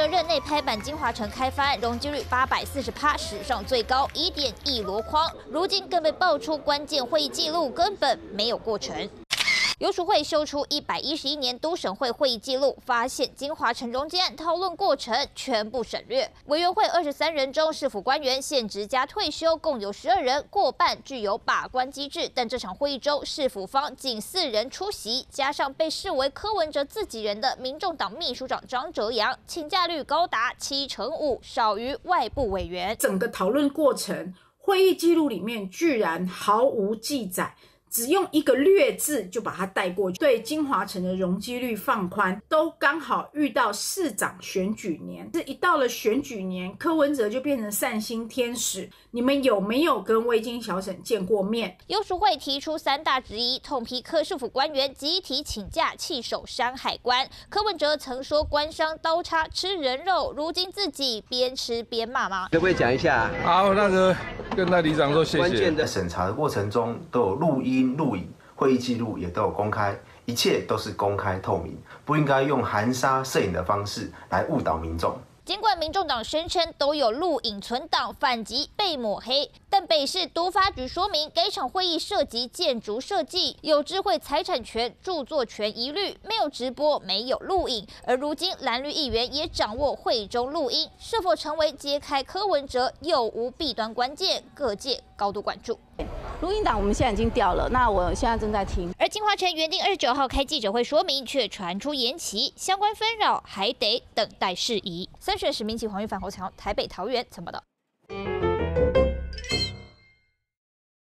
任内拍板金华城开发容积率八百四十趴，史上最高，疑点一箩筐。如今更被爆出关键会议记录根本没有过程。游淑慧修出一百一十一年都省会会议记录，发现金华城中间讨论过程全部省略。委员会二十三人中，市府官员现职加退休共有十二人，过半具有把关机制。但这场会议中，市府方仅四人出席，加上被视为柯文哲自己人的民众党秘书长张哲阳，请假率高达七成五，少于外部委员。整个讨论过程，会议记录里面居然毫无记载。只用一个略字就把它带过去，对金华城的容积率放宽，都刚好遇到市长选举年。这一到了选举年，柯文哲就变成善心天使。你们有没有跟魏金小沈见过面？游淑慧提出三大质疑，痛批柯市府官员集体请假弃守山海关。柯文哲曾说官商刀叉吃人肉，如今自己边吃边骂吗？可不可以讲一下？好，那个跟那李长说谢谢。关键的审查的过程中都有录音。录影、会议记录也都有公开，一切都是公开透明，不应该用含沙射影的方式来误导民众。尽管民众党声称都有录影存档，反击被抹黑，但北市都发局说明，该场会议涉及建筑设计，有智慧财产权、著作权疑虑，没有直播，没有录影。而如今蓝绿议员也掌握会中录音，是否成为揭开柯文哲又无弊端关键？各界高度关注。录音档我们现在已经掉了，那我现在正在听。而金华城原定二十九号开记者会说明，却传出延期，相关纷扰还得等待事宜。三选史明启、黄玉反、侯强，台北桃园，怎么的？